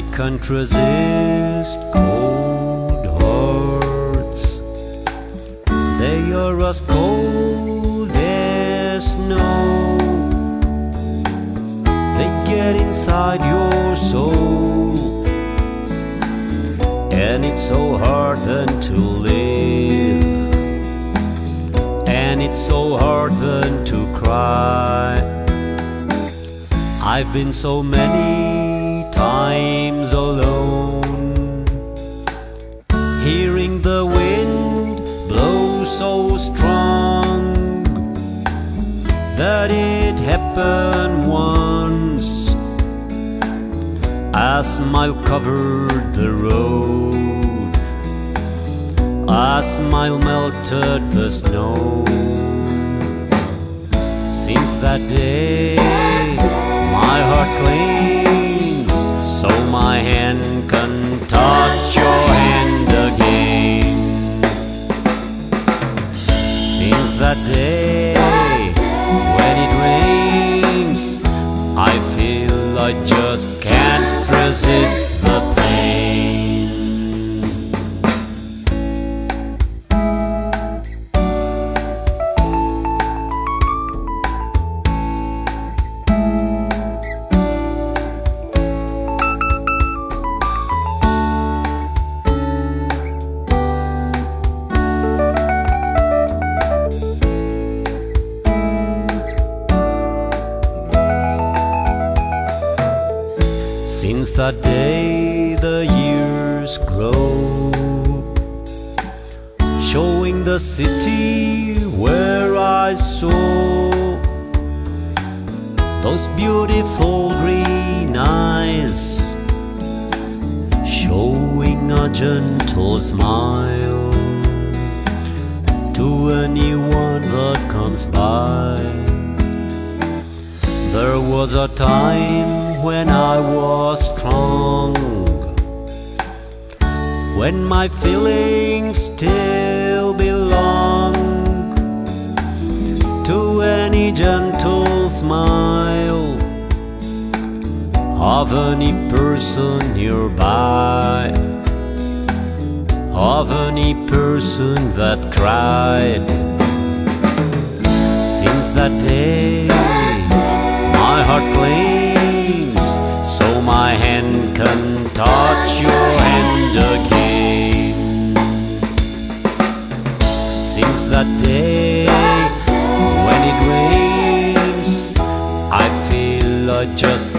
can't resist cold hearts. They are as cold as snow. They get inside your soul, and it's so hard then to live, and it's so hard then to cry. I've been so many times alone, hearing the wind blow so strong that it happened once. A smile covered the road, a smile melted the snow. Since that day, my heart clings, my hand can touch your hand again. Since that day, when it rains, I feel I just can't resist the Since that day, the years grow, showing the city where I saw those beautiful green eyes, showing a gentle smile to anyone that comes by. There was a time when I was strong, when my feelings still belong to any gentle smile of any person nearby, of any person that cried. Since that day, heart clings, so my hand can touch your hand again. Since that day, when it rains, I feel I just